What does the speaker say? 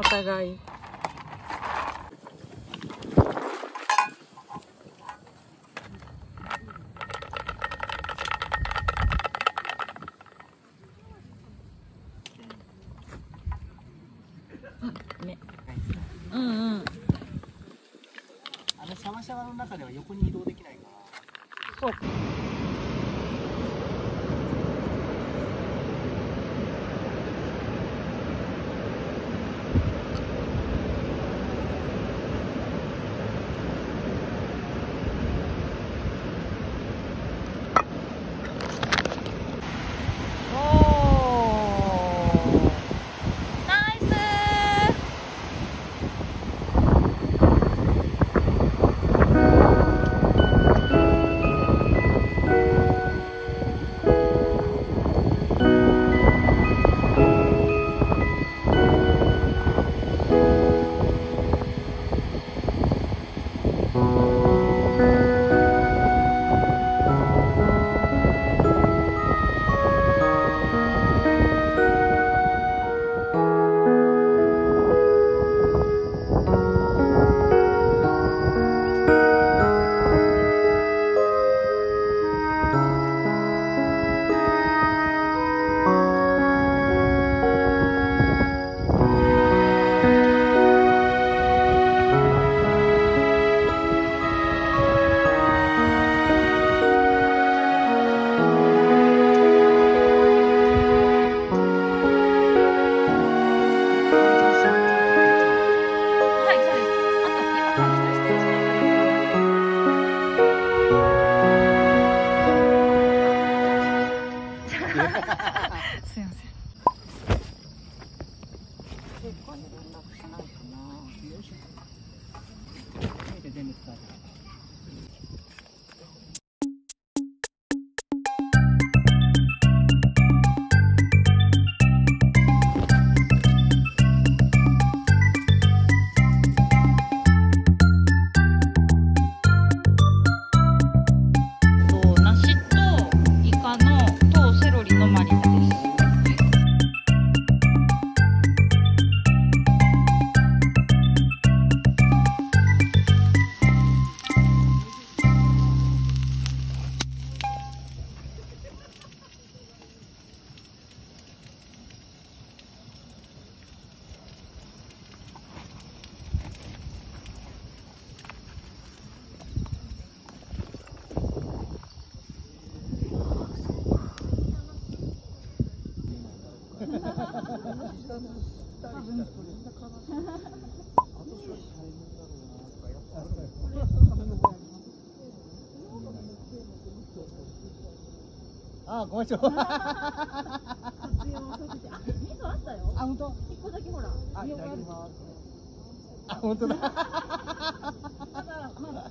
お互い。ねうんうん。あのシャワシャワの中では横に移動できないから。そうかこに連絡しないかな。あ、ごめんなさい。あ本当？一個だけほら。あ、いただきます。あ、本当だ。ただまだ